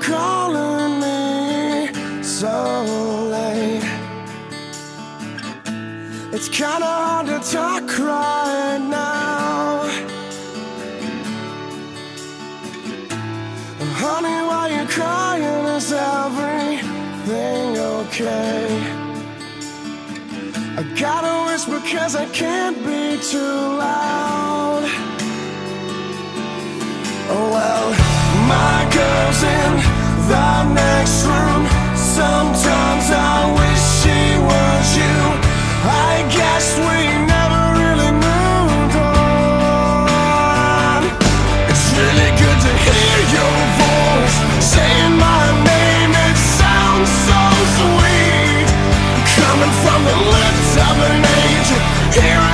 calling me so late? It's kinda hard to talk right now. Honey, why you crying? Is everything okay? I gotta whisper cause I can't be too loud. Oh well, my in the next room. Sometimes I wish she was you. I guess we never really moved on. It's really good to hear your voice. Saying my name, it sounds so sweet. Coming from the lips of an angel. Here.